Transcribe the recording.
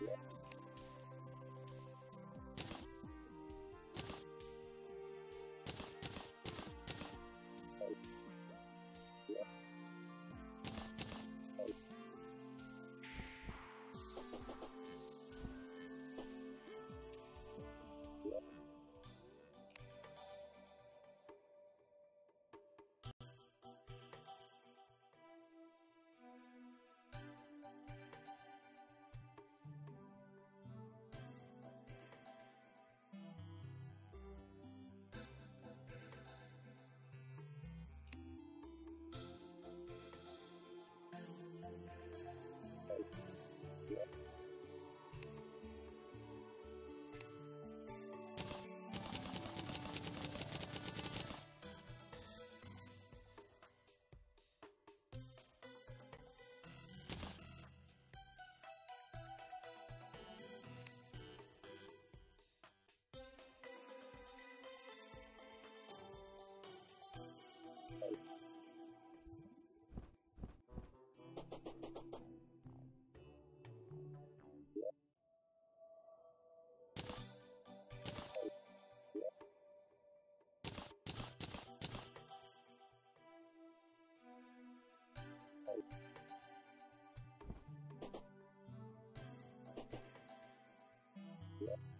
you Yeah.